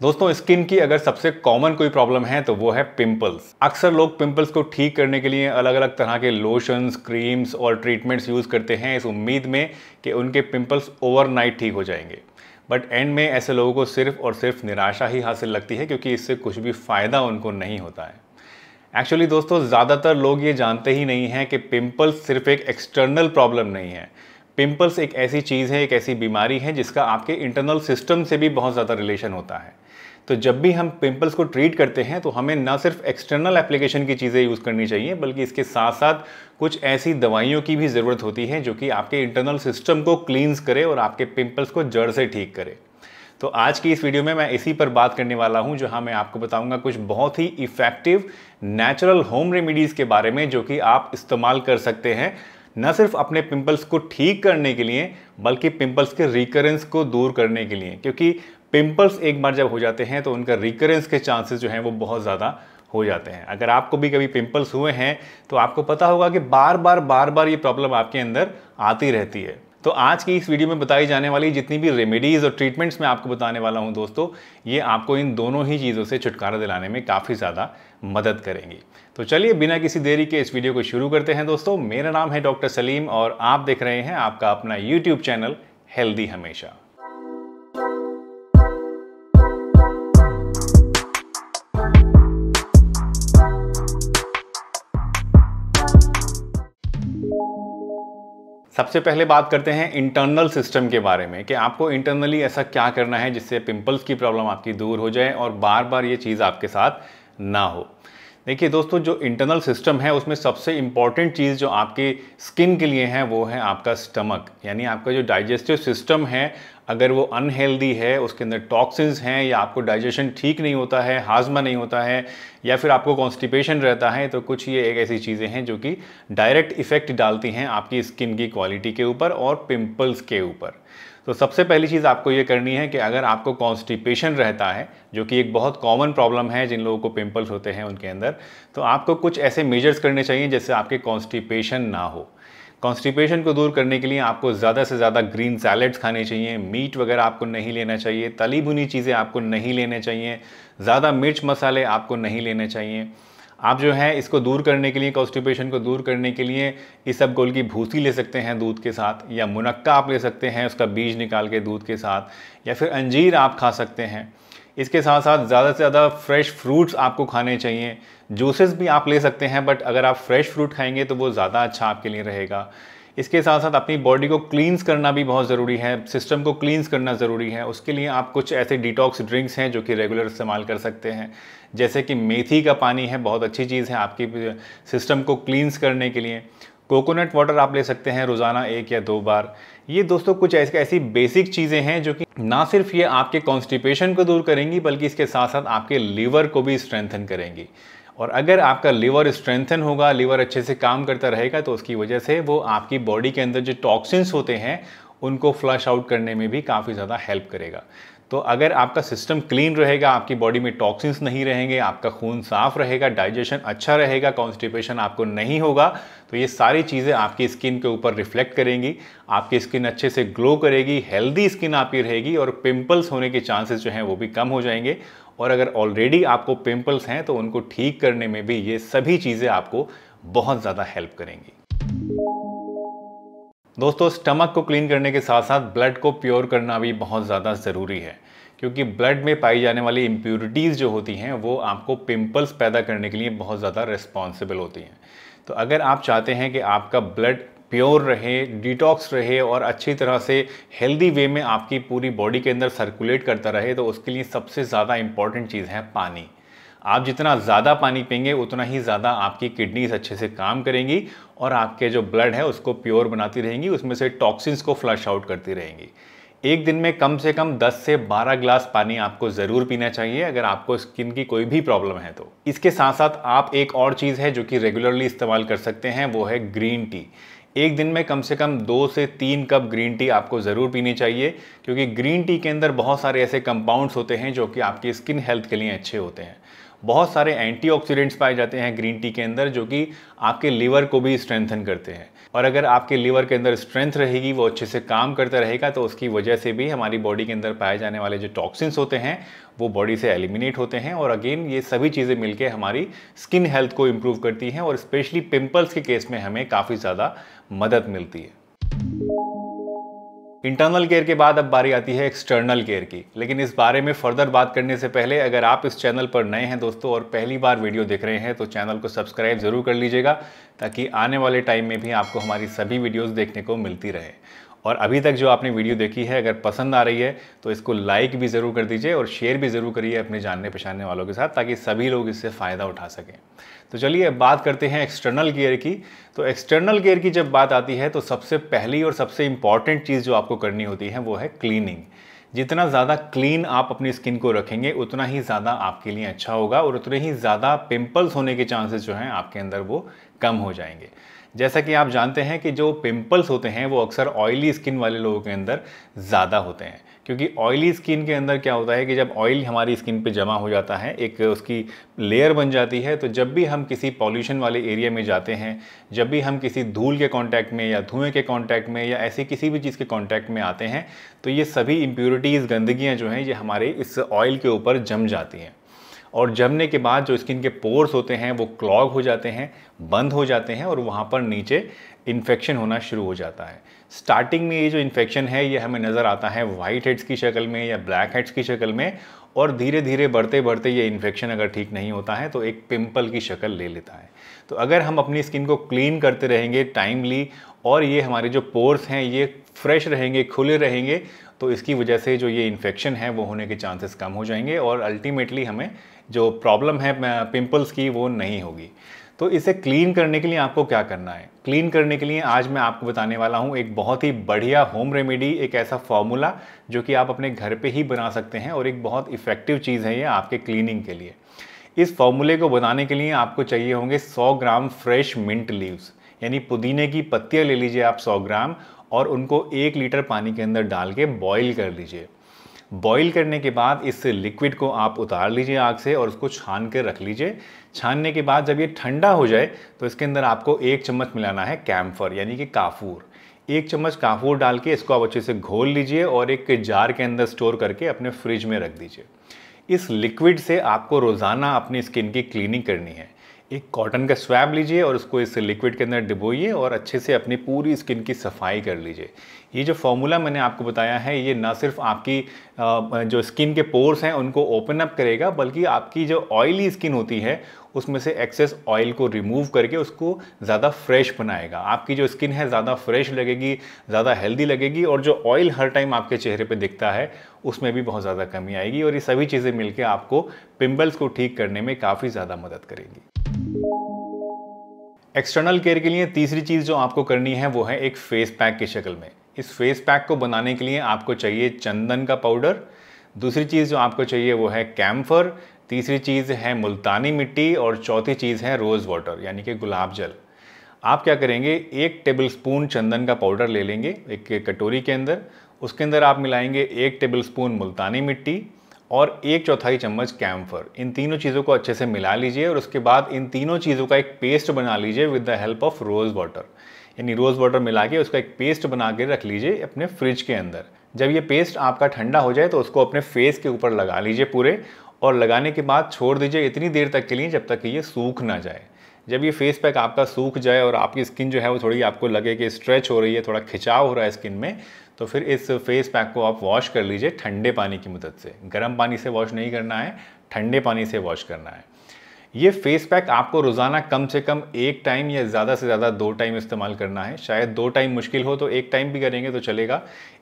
दोस्तों स्किन की अगर सबसे कॉमन कोई प्रॉब्लम है तो वो है पिंपल्स अक्सर लोग पिंपल्स को ठीक करने के लिए अलग अलग तरह के लोशंस क्रीम्स और ट्रीटमेंट्स यूज़ करते हैं, इस उम्मीद में कि उनके पिंपल्स ओवरनाइट ठीक हो जाएँगे. बट एंड में ऐसे लोगों को सिर्फ़ और सिर्फ़ निराशा ही हासिल लगती है, क्योंकि इससे कुछ भी फ़ायदा उनको नहीं होता है. एक्चुअली दोस्तों, ज़्यादातर लोग ये जानते ही नहीं हैं कि पिंपल्स सिर्फ़ एक एक्सटर्नल प्रॉब्लम नहीं है. पिंपल्स एक ऐसी चीज़ है, एक ऐसी बीमारी है, जिसका आपके इंटरनल सिस्टम से भी बहुत ज़्यादा रिलेशन होता है. तो जब भी हम पिंपल्स को ट्रीट करते हैं तो हमें ना सिर्फ़ एक्सटर्नल एप्लीकेशन की चीज़ें यूज़ करनी चाहिए, बल्कि इसके साथ साथ कुछ ऐसी दवाइयों की भी ज़रूरत होती है, जो कि आपके इंटरनल सिस्टम को क्लींस करे और आपके पिंपल्स को जड़ से ठीक करे। तो आज की इस वीडियो में मैं इसी पर बात करने वाला हूँ, जहाँ मैं आपको बताऊँगा कुछ बहुत ही इफ़ेक्टिव नेचुरल होम रेमेडीज़ के बारे में, जो कि आप इस्तेमाल कर सकते हैं, न सिर्फ़ अपने पिंपल्स को ठीक करने के लिए, बल्कि पिंपल्स के रिकरेंस को दूर करने के लिए। क्योंकि पिंपल्स एक बार जब हो जाते हैं तो उनका रिकरेंस के चांसेस जो हैं, वो बहुत ज़्यादा हो जाते हैं। अगर आपको भी कभी पिंपल्स हुए हैं तो आपको पता होगा कि बार बार बार बार ये प्रॉब्लम आपके अंदर आती रहती है। तो आज की इस वीडियो में बताई जाने वाली जितनी भी रेमेडीज़ और ट्रीटमेंट्स मैं आपको बताने वाला हूँ दोस्तों, ये आपको इन दोनों ही चीज़ों से छुटकारा दिलाने में काफ़ी ज़्यादा मदद करेंगी। तो चलिए, बिना किसी देरी के इस वीडियो को शुरू करते हैं दोस्तों। मेरा नाम है डॉक्टर सलीम और आप देख रहे हैं आपका अपना यूट्यूब चैनल हेल्दी हमेशा। सबसे पहले बात करते हैं इंटरनल सिस्टम के बारे में कि आपको इंटरनली ऐसा क्या करना है जिससे पिंपल्स की प्रॉब्लम आपकी दूर हो जाए और बार बार ये चीज़ आपके साथ ना हो। देखिए दोस्तों, जो इंटरनल सिस्टम है, उसमें सबसे इंपॉर्टेंट चीज़ जो आपके स्किन के लिए है, वो है आपका स्टमक यानी आपका जो डाइजेस्टिव सिस्टम है, अगर वो अनहेल्दी है, उसके अंदर टॉक्सिन्स हैं, या आपको डाइजेशन ठीक नहीं होता है, हाजमा नहीं होता है, या फिर आपको कॉन्स्टिपेशन रहता है तो कुछ ये एक ऐसी चीज़ें हैं जो कि डायरेक्ट इफ़ेक्ट डालती हैं आपकी स्किन की क्वालिटी के ऊपर और पिम्पल्स के ऊपर। तो सबसे पहली चीज़ आपको ये करनी है कि अगर आपको कॉन्स्टिपेशन रहता है, जो कि एक बहुत कॉमन प्रॉब्लम है जिन लोगों को पिंपल्स होते हैं उनके अंदर तो आपको कुछ ऐसे मेजर्स करने चाहिए जिससे आपके कॉन्स्टिपेशन ना हो। कॉन्स्टिपेशन को दूर करने के लिए आपको ज़्यादा से ज़्यादा ग्रीन सैलड्स खाने चाहिए मीट वगैरह आपको नहीं लेना चाहिए, तली भुनी चीज़ें आपको नहीं लेने चाहिए, ज़्यादा मिर्च मसाले आपको नहीं लेने चाहिए। आप जो है, इसको दूर करने के लिए कॉन्स्टिपेशन को दूर करने के लिए, इस सब गोल की भूसी ले सकते हैं दूध के साथ, या मुनक्का आप ले सकते हैं उसका बीज निकाल के दूध के साथ, या फिर अंजीर आप खा सकते हैं। इसके साथ साथ ज़्यादा से ज़्यादा फ्रेश फ्रूट्स आपको खाने चाहिए। जूसेस भी आप ले सकते हैं बट अगर आप फ्रेश फ्रूट खाएँगे तो वो ज़्यादा अच्छा आपके लिए रहेगा। इसके साथ साथ अपनी बॉडी को क्लींस करना भी बहुत ज़रूरी है सिस्टम को क्लींस करना ज़रूरी है। उसके लिए आप कुछ ऐसे डिटॉक्स ड्रिंक्स हैं जो कि रेगुलर इस्तेमाल कर सकते हैं। जैसे कि मेथी का पानी है, बहुत अच्छी चीज़ है आपकी सिस्टम को क्लींस करने के लिए। कोकोनट वाटर आप ले सकते हैं रोज़ाना एक या दो बार। ये दोस्तों कुछ ऐसी ऐसी बेसिक चीज़ें हैं जो कि ना सिर्फ़ ये आपके कॉन्स्टिपेशन को दूर करेंगी, बल्कि इसके साथ साथ आपके लीवर को भी स्ट्रेंथन करेंगी। और अगर आपका लीवर स्ट्रेंथन होगा, लीवर अच्छे से काम करता रहेगा तो उसकी वजह से वो आपकी बॉडी के अंदर जो टॉक्सिन्स होते हैं, उनको फ्लश आउट करने में भी काफ़ी ज़्यादा हेल्प करेगा। तो अगर आपका सिस्टम क्लीन रहेगा, आपकी बॉडी में टॉक्सिन्स नहीं रहेंगे, आपका खून साफ़ रहेगा डाइजेशन अच्छा रहेगा कॉन्स्टिपेशन आपको नहीं होगा तो ये सारी चीज़ें आपकी स्किन के ऊपर रिफ्लेक्ट करेंगी। आपकी स्किन अच्छे से ग्लो करेगी हेल्दी स्किन आपकी रहेगी और पिंपल्स होने के चांसेस जो हैं वो भी कम हो जाएँगे। और अगर ऑलरेडी आपको पिंपल्स हैं तो उनको ठीक करने में भी ये सभी चीज़ें आपको बहुत ज़्यादा हेल्प करेंगी। दोस्तों स्टमक को क्लीन करने के साथ साथ ब्लड को प्योर करना भी बहुत ज़्यादा ज़रूरी है, क्योंकि ब्लड में पाई जाने वाली इम्प्योरिटीज़ जो होती हैं, वो आपको पिंपल्स पैदा करने के लिए बहुत ज़्यादा रिस्पॉन्सिबल होती हैं। तो अगर आप चाहते हैं कि आपका ब्लड प्योर रहे, डिटॉक्स रहे और अच्छी तरह से हेल्दी वे में आपकी पूरी बॉडी के अंदर सर्कुलेट करता रहे तो उसके लिए सबसे ज़्यादा इंपॉर्टेंट चीज़ है पानी। आप जितना ज़्यादा पानी पियेंगे, उतना ही ज़्यादा आपकी किडनीज अच्छे से काम करेंगी और आपके जो ब्लड है, उसको प्योर बनाती रहेंगी, उसमें से टॉक्सिन्स को फ्लश आउट करती रहेंगी। एक दिन में कम से कम 10 से 12 ग्लास पानी आपको ज़रूर पीना चाहिए, अगर आपको स्किन की कोई भी प्रॉब्लम है तो। इसके साथ साथ आप एक और चीज़ है जो कि रेगुलरली इस्तेमाल कर सकते हैं, वो है ग्रीन टी एक दिन में कम से कम दो से तीन कप ग्रीन टी आपको ज़रूर पीनी चाहिए, क्योंकि ग्रीन टी के अंदर बहुत सारे ऐसे कंपाउंड्स होते हैं जो कि आपकी स्किन हेल्थ के लिए अच्छे होते हैं। बहुत सारे एंटीऑक्सीडेंट्स पाए जाते हैं ग्रीन टी के अंदर, जो कि आपके लीवर को भी स्ट्रेंथन करते हैं। और अगर आपके लीवर के अंदर स्ट्रेंथ रहेगी, वो अच्छे से काम करता रहेगा तो उसकी वजह से भी हमारी बॉडी के अंदर पाए जाने वाले जो टॉक्सिन्स होते हैं, वो बॉडी से एलिमिनेट होते हैं। और अगेन ये सभी चीज़ें मिलकर हमारी स्किन हेल्थ को इम्प्रूव करती हैं और स्पेशली पिम्पल्स के केस में हमें काफ़ी ज़्यादा मदद मिलती है। इंटरनल केयर के बाद अब बारी आती है एक्सटर्नल केयर की। लेकिन इस बारे में फर्दर बात करने से पहले अगर आप इस चैनल पर नए हैं दोस्तों और पहली बार वीडियो देख रहे हैं तो चैनल को सब्सक्राइब ज़रूर कर लीजिएगा, ताकि आने वाले टाइम में भी आपको हमारी सभी वीडियोज़ देखने को मिलती रहे। और अभी तक जो आपने वीडियो देखी है, अगर पसंद आ रही है तो इसको लाइक भी ज़रूर कर दीजिए और शेयर भी ज़रूर करिए अपने जानने पहचानने वालों के साथ, ताकि सभी लोग इससे फ़ायदा उठा सकें। तो चलिए अब बात करते हैं एक्सटर्नल केयर की। तो एक्सटर्नल केयर की जब बात आती है तो सबसे पहली और सबसे इंपॉर्टेंट चीज़ जो आपको करनी होती है, वो है क्लीनिंग जितना ज़्यादा क्लीन आप अपनी स्किन को रखेंगे, उतना ही ज़्यादा आपके लिए अच्छा होगा और उतने ही ज़्यादा पिंपल्स होने के चांसेस जो हैं आपके अंदर वो कम हो जाएँगे। जैसा कि आप जानते हैं कि जो पिंपल्स होते हैं, वो अक्सर ऑयली स्किन वाले लोगों के अंदर ज़्यादा होते हैं। क्योंकि ऑयली स्किन के अंदर क्या होता है कि जब ऑयल हमारी स्किन पे जमा हो जाता है, एक उसकी लेयर बन जाती है तो जब भी हम किसी पॉल्यूशन वाले एरिया में जाते हैं, जब भी हम किसी धूल के कांटेक्ट में या धुएँ के कांटेक्ट में या ऐसी किसी भी चीज़ के कांटेक्ट में आते हैं तो ये सभी इम्प्योरिटीज़ गंदगियाँ जो हैं, ये हमारे इस ऑयल के ऊपर जम जाती हैं। और जमने के बाद जो स्किन के पोर्स होते हैं, वो क्लॉग हो जाते हैं, बंद हो जाते हैं और वहाँ पर नीचे इन्फेक्शन होना शुरू हो जाता है। स्टार्टिंग में ये जो इन्फेक्शन है, ये हमें नज़र आता है वाइट हेड्स की शक्ल में या ब्लैक हेड्स की शक्ल में और धीरे धीरे बढ़ते बढ़ते ये इन्फेक्शन अगर ठीक नहीं होता है तो एक पिंपल की शक्ल ले लेता है। तो अगर हम अपनी स्किन को क्लीन करते रहेंगे टाइमली और ये हमारे जो पोर्स हैं, ये फ्रेश रहेंगे, खुले रहेंगे तो इसकी वजह से जो ये इन्फेक्शन है, वो होने के चांसेस कम हो जाएँगे और अल्टीमेटली हमें जो प्रॉब्लम है पिंपल्स की, वो नहीं होगी। तो इसे क्लीन करने के लिए आपको क्या करना है? क्लीन करने के लिए आज मैं आपको बताने वाला हूँ एक बहुत ही बढ़िया होम रेमेडी एक ऐसा फॉर्मूला जो कि आप अपने घर पे ही बना सकते हैं और एक बहुत इफ़ेक्टिव चीज़ है ये आपके क्लीनिंग के लिए। इस फॉर्मूले को बनाने के लिए आपको चाहिए होंगे 100 ग्राम फ्रेश मिंट लीव्स यानी पुदीने की पत्तियाँ ले लीजिए आप 100 ग्राम और उनको एक लीटर पानी के अंदर डाल के बॉयल कर लीजिए बॉईल करने के बाद इस लिक्विड को आप उतार लीजिए आग से और उसको छान कर रख लीजिए। छानने के बाद जब ये ठंडा हो जाए तो इसके अंदर आपको एक चम्मच मिलाना है कैम्फर, यानी कि काफूर। एक चम्मच काफूर डाल के इसको आप अच्छे से घोल लीजिए और एक जार के अंदर स्टोर करके अपने फ्रिज में रख दीजिए। इस लिक्विड से आपको रोज़ाना अपनी स्किन की क्लीनिंग करनी है। एक कॉटन का स्वैब लीजिए और उसको इस लिक्विड के अंदर डिबोइए और अच्छे से अपनी पूरी स्किन की सफ़ाई कर लीजिए। ये जो फॉर्मूला मैंने आपको बताया है, ये ना सिर्फ़ आपकी जो स्किन के पोर्स हैं, उनको ओपन अप करेगा, बल्कि आपकी जो ऑयली स्किन होती है, उसमें से एक्सेस ऑयल को रिमूव करके उसको ज़्यादा फ्रेश बनाएगा। आपकी जो स्किन है, ज़्यादा फ्रेश लगेगी, ज़्यादा हेल्दी लगेगी, और जो ऑयल हर टाइम आपके चेहरे पे दिखता है, उसमें भी बहुत ज़्यादा कमी आएगी, और ये सभी चीज़ें मिलकर आपको पिम्पल्स को ठीक करने में काफ़ी ज़्यादा मदद करेगी। एक्सटर्नल केयर के लिए तीसरी चीज़ जो आपको करनी है, वो है एक फेस पैक की शक्ल में। इस फेस पैक को बनाने के लिए आपको चाहिए चंदन का पाउडर दूसरी चीज़ जो आपको चाहिए वो है कैम्फर तीसरी चीज़ है मुल्तानी मिट्टी और चौथी चीज़ है रोज़ वाटर यानी कि गुलाब जल। आप क्या करेंगे, एक टेबल स्पून चंदन का पाउडर ले लेंगे एक कटोरी के अंदर। उसके अंदर आप मिलाएँगे एक टेबल स्पून मुल्तानी मिट्टी और एक चौथाई चम्मच कैम्फर इन तीनों चीज़ों को अच्छे से मिला लीजिए और उसके बाद इन तीनों चीज़ों का एक पेस्ट बना लीजिए with the help of rose water यानी रोज़ वाटर मिला के उसका एक पेस्ट बना के रख लीजिए अपने फ्रिज के अंदर। जब ये पेस्ट आपका ठंडा हो जाए तो उसको अपने फेस के ऊपर लगा लीजिए पूरे और लगाने के बाद छोड़ दीजिए इतनी देर तक के लिए जब तक कि ये सूख ना जाए। जब ये फेस पैक आपका सूख जाए और आपकी स्किन जो है वो थोड़ी आपको लगे कि स्ट्रेच हो रही है, थोड़ा खिंचाव हो रहा है स्किन में तो फिर इस फेस पैक को आप वॉश कर लीजिए ठंडे पानी की मदद से। गर्म पानी से वॉश नहीं करना है, ठंडे पानी से वॉश करना है। ये फेस पैक आपको रोज़ाना कम से कम एक टाइम या ज़्यादा से ज़्यादा दो टाइम इस्तेमाल करना है। शायद दो टाइम मुश्किल हो तो एक टाइम भी करेंगे तो चलेगा।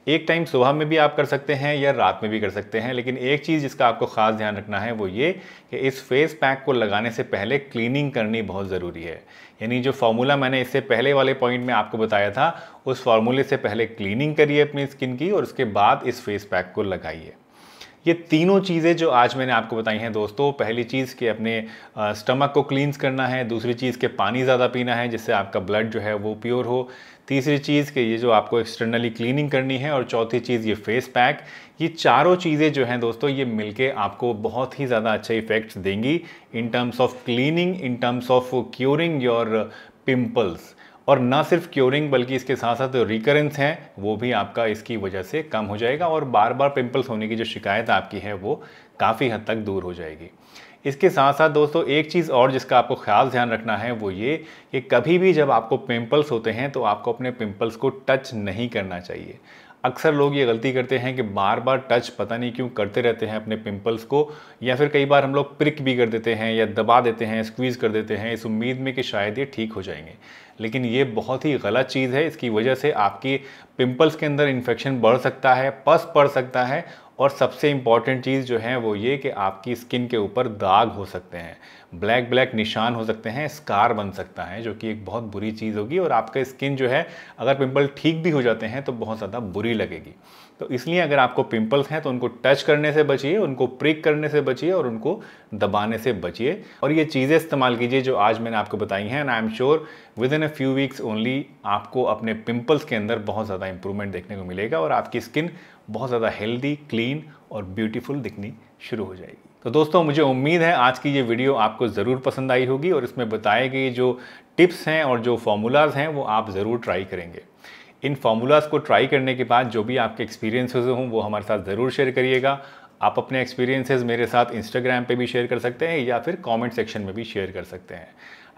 एक टाइम सुबह में भी आप कर सकते हैं या रात में भी कर सकते हैं, लेकिन एक चीज़ जिसका आपको ख़ास ध्यान रखना है वो ये कि इस फेस पैक को लगाने से पहले क्लीनिंग करनी बहुत ज़रूरी है। यानी जो फार्मूला मैंने इससे पहले वाले पॉइंट में आपको बताया था, उस फार्मूले से पहले क्लीनिंग करिए अपनी स्किन की और उसके बाद इस फेस पैक को लगाइए। ये तीनों चीज़ें जो आज मैंने आपको बताई हैं दोस्तों, पहली चीज़ कि अपने स्टमक को क्लींस करना है, दूसरी चीज़ के पानी ज़्यादा पीना है जिससे आपका ब्लड जो है वो प्योर हो, तीसरी चीज़ कि ये जो आपको एक्सटर्नली क्लीनिंग करनी है, और चौथी चीज़ ये फेस पैक ये चारों चीज़ें जो हैं दोस्तों, ये मिलके आपको बहुत ही ज़्यादा अच्छे इफेक्ट्स देंगी in terms of cleaning in terms of curing your pimples और ना सिर्फ़ क्योरिंग बल्कि इसके साथ साथ जो रिकरेंस हैं, वो भी आपका इसकी वजह से कम हो जाएगा और बार बार पिंपल्स होने की जो शिकायत आपकी है, वो काफ़ी हद तक दूर हो जाएगी। इसके साथ साथ दोस्तों, एक चीज़ और जिसका आपको ख्याल ध्यान रखना है, वो ये कि कभी भी जब आपको पिंपल्स होते हैं तो आपको अपने पिंपल्स को टच नहीं करना चाहिए। अक्सर लोग ये गलती करते हैं कि बार बार टच पता नहीं क्यों करते रहते हैं अपने पिंपल्स को, या फिर कई बार हम लोग प्रिक भी कर देते हैं या दबा देते हैं स्क्वीज़ कर देते हैं, इस उम्मीद में कि शायद ये ठीक हो जाएँगे। लेकिन ये बहुत ही गलत चीज़ है, इसकी वजह से आपकी पिंपल्स के अंदर इन्फेक्शन बढ़ सकता है पस पड़ सकता है और सबसे इंपॉर्टेंट चीज़ जो है वो ये कि आपकी स्किन के ऊपर दाग हो सकते हैं। ब्लैक ब्लैक निशान हो सकते हैं स्कार बन सकता है, जो कि एक बहुत बुरी चीज़ होगी और आपका स्किन जो है, अगर पिंपल ठीक भी हो जाते हैं तो बहुत ज़्यादा बुरी लगेगी। तो इसलिए अगर आपको पिंपल्स हैं तो उनको टच करने से बचिए, उनको प्रिक करने से बचिए और उनको दबाने से बचिए। और ये चीज़ें इस्तेमाल कीजिए जो आज मैंने आपको बताई हैं and I am sure with in a few weeks only आपको अपने पिंपल्स के अंदर बहुत ज़्यादा इंप्रूवमेंट देखने को मिलेगा और आपकी स्किन बहुत ज़्यादा हेल्दी क्लीन और ब्यूटीफुल दिखनी शुरू हो जाएगी। तो दोस्तों, मुझे उम्मीद है आज की ये वीडियो आपको ज़रूर पसंद आई होगी और इसमें बताए गए जो टिप्स हैं और जो फॉर्मूलाज हैं, वो आप ज़रूर ट्राई करेंगे। इन फार्मूलाज़ को ट्राई करने के बाद जो भी आपके एक्सपीरियंसेस हों, वो हमारे साथ ज़रूर शेयर करिएगा। आप अपने एक्सपीरियंसेस मेरे साथ इंस्टाग्राम पे भी शेयर कर सकते हैं या फिर कमेंट सेक्शन में भी शेयर कर सकते हैं।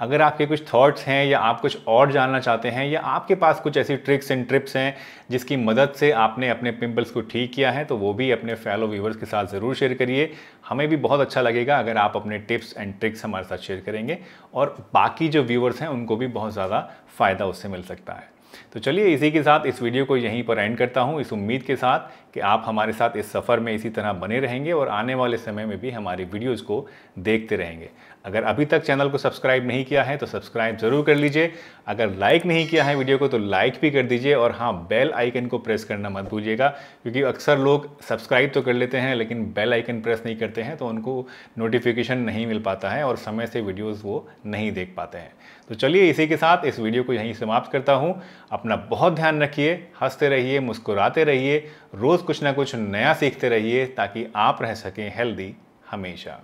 अगर आपके कुछ थॉट्स हैं या आप कुछ और जानना चाहते हैं या आपके पास कुछ ऐसी ट्रिक्स एंड ट्रिप्स हैं जिसकी मदद से आपने अपने पिंपल्स को ठीक किया है तो वो भी अपने फैलो व्यूवर्स के साथ ज़रूर शेयर करिए। हमें भी बहुत अच्छा लगेगा अगर आप अपने टिप्स एंड ट्रिक्स हमारे साथ शेयर करेंगे और बाकी जो व्यूवर्स हैं, उनको भी बहुत ज़्यादा फ़ायदा उससे मिल सकता है। तो चलिए इसी के साथ इस वीडियो को यहीं पर एंड करता हूँ। इस उम्मीद के साथ कि आप हमारे साथ इस सफ़र में इसी तरह बने रहेंगे और आने वाले समय में भी हमारी वीडियोज़ को देखते रहेंगे। अगर अभी तक चैनल को सब्सक्राइब नहीं किया है तो सब्सक्राइब ज़रूर कर लीजिए। अगर लाइक नहीं किया है वीडियो को तो लाइक भी कर दीजिए और हाँ बेल आइकन को प्रेस करना मत भूलिएगा, क्योंकि अक्सर लोग सब्सक्राइब तो कर लेते हैं, लेकिन बेल आइकन प्रेस नहीं करते हैं तो उनको नोटिफिकेशन नहीं मिल पाता है और समय से वीडियोज़ वो नहीं देख पाते हैं। तो चलिए इसी के साथ इस वीडियो को यहीं समाप्त करता हूँ। अपना बहुत ध्यान रखिए, हँसते रहिए, मुस्कुराते रहिए, रोज़ कुछ ना कुछ नया सीखते रहिए, ताकि आप रह सकें हेल्दी हमेशा।